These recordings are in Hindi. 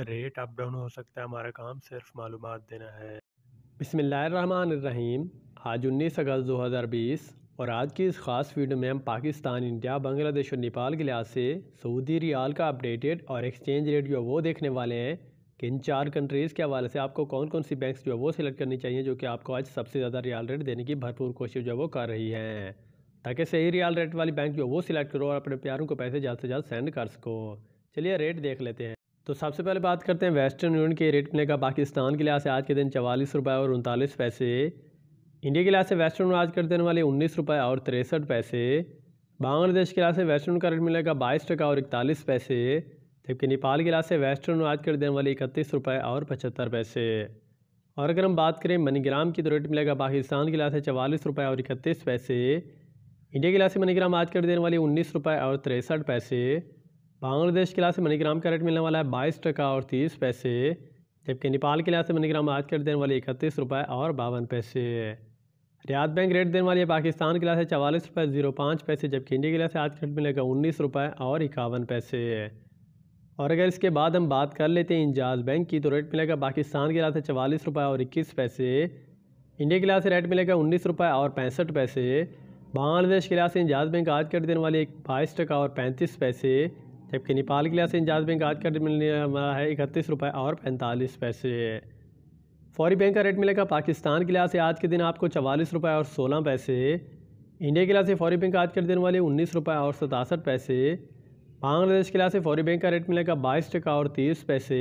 रेट अप डाउन हो सकता है हमारा काम, सिर्फ़ मालूम देना है। बिसमीम आज 19 अगस्त 2020 और आज की इस ख़ास वीडियो में हम पाकिस्तान, इंडिया, बांग्लादेश और नेपाल के लिहाज से सऊदी रियाल का अपडेटेड और एक्सचेंज रेट जो है वो देखने वाले हैं कि इन चार कंट्रीज़ के हवाले से आपको कौन कौन सी बैंक्स जो है वो सिलेक्ट करनी चाहिए जो कि आपको आज सबसे ज़्यादा रियाल रेट देने की भरपूर कोशिश जो है वो कर रही हैं। ताकि सही रियाल रेट वाली बैंक जो है वो सिलेक्ट करो और अपने प्यारों को पैसे जल्द से जल्द सेंड कर सको। चलिए रेट देख लेते हैं। तो सबसे पहले बात करते हैं वेस्टर्न यूनियन के रेट मिलेगा पाकिस्तान के लिहाज से आज के दिन चवालीस रुपये और उनतालीस पैसे। इंडिया के लिहाज से वेस्टर्न आज कर देने वाले उन्नीस रुपये और तिरसठ पैसे। बांग्लादेश के लिहाज से वेस्टर्न का रेट मिलेगा बाईस टका और इकतालीस पैसे। जबकि नेपाल के लिहाज से वेस्टर्न आज कर देने वाले इकतीस रुपये और पचहत्तर पैसे। और अगर हम बात करें मनीग्राम की तो रेट मिलेगा पाकिस्तान के लिहाज से चवालीस रुपये और इकतीस पैसे। इंडिया के लिहाज से मनीग्राम आज कर देने वाले उन्नीस रुपये और तिरसठ पैसे। बांग्लादेश के लिहाज से मनीग्राम का रेट मिलने वाला है बाईस टका और तीस पैसे। जबकि नेपाल के लिहाज से मनीग्राम आज कर देने वाले इकतीस रुपये और बावन पैसे। रियाद बैंक रेट देने वाली है पाकिस्तान के लिहाज से चवालीस रुपये ज़ीरो पाँच पैसे, जबकि इंडिया के लिहाज से आज का रेट मिलेगा उन्नीस रुपये और इक्यावन पैसे। और अगर इसके बाद हम बात कर लेते हैं इंजाज बैंक की तो रेट मिलेगा पाकिस्तान के लिहाज से चवालीस रुपये और इक्कीस पैसे। इंडिया के लिहाज से रेट मिलेगा उन्नीस रुपये और पैंसठ पैसे। बांग्लादेश के लिहाज से इंजाज बैंक आज कर देने वाले बाईस टका और पैंतीस पैसे। जबकि नेपाल के लिहाज से इंजाज बैंक आज का रेट मिलने वाला है, इकतीस रुपये और पैंतालीस पैसे। फौरी बैंक का रेट मिलेगा पाकिस्तान के लिहाज से आज के दिन आपको चवालीस रुपये और सोलह पैसे। इंडिया के लिहाज से फौरी बैंक आज कर देने वाले उन्नीस रुपये और सतासठ पैसे। बांग्लादेश के लिहाज से फौरी बैंक का रेट मिलेगा बाईस टका और तीस पैसे।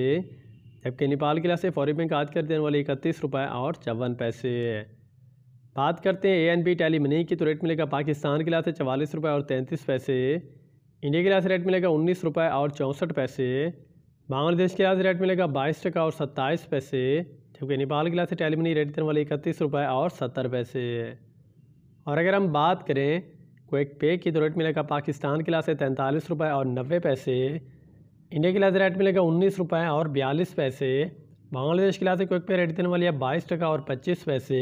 जबकि नेपाल के लिहाज से फौरी बैंक आज कर देने वाले इकतीस रुपये और चौवन पैसे। बात करते हैं A N B tele money की तो रेट मिलेगा पाकिस्तान के लिहाज से चवालीस रुपये और तैंतीस पैसे। इंडिया के लिहाज रेट मिलेगा उन्नीस रुपये और चौंसठ पैसे। बांग्लादेश के लिहाज रेट मिलेगा बाईस टका और सत्ताईस पैसे। जबकि नेपाल के लिहाज से टेलीमनी रेट देने वाले इकतीस रुपये और सत्तर पैसे। और अगर हम बात करें, क्विक पे की तो रेट मिलेगा पाकिस्तान के लिहाज से तैंतालीस रुपये और नब्बे पैसे। इंडिया के लिहाज रेट मिलेगा उन्नीस रुपये और बयालीस पैसे। बांग्लादेश के लिहाज से क्विक पे रेट देने वाली है बाईस टका और पच्चीस पैसे।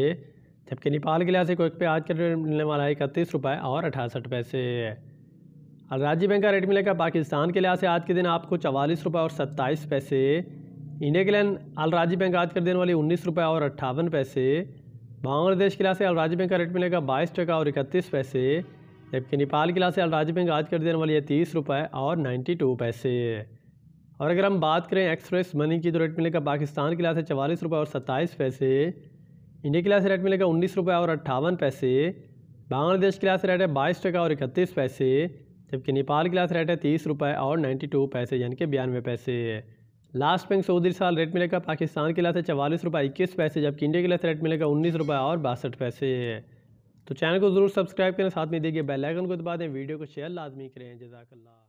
जबकि नेपाल के लिहाज से क्विक पे आज का रेट मिलने वाला है इकतीस रुपये और अठासठ पैसे। अलराजी बैंक का रेट मिलेगा पाकिस्तान के लिहाज से। आज के दिन आपको चवालीस रुपये और सत्ताईस पैसे, इंडिया के लिए अलराजी बैंक आज कर देने वाली उन्नीस रुपये और अट्ठावन पैसे, बांग्लादेश के लिहाज से अल अलराजी बैंक का रेट मिलेगा बाईस टका और इकतीस पैसे, जबकि नेपाल के लिहाज से अल अलराजी बैंक आज कर देने वाली है तीस रुपये और नाइन्टी टू पैसे। और अगर हम बात करें एक्सप्रेस मनी की तो रेट मिलेगा पाकिस्तान के लिहाज से चवालीस रुपये और सत्ताईस पैसे, इंडिया के लिहाज से रेट मिलेगा उन्नीस रुपये और अट्ठावन पैसे, बांग्लादेश के लिहाज से रेट है बाईस टका और इकतीस पैसे जबकि नेपाल की लास्ट रेट है तीस रुपये और नाइन्टी टू पैसे, यानी कि बयानवे पैसे लास्ट बैंक सऊदी साल रेट मिलेगा, पाकिस्तान के लाते चवालीस रुपये इक्कीस पैसे, जबकि इंडिया के लिए रेट मिलेगा उन्नीस रुपये और बासठ पैसे तो चैनल को ज़रूर सब्सक्राइब करें साथ में देखिए बेल आइकन को दबा दें, वीडियो को शेयर लाजमी करें। जजाकल्ला।